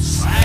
Slap.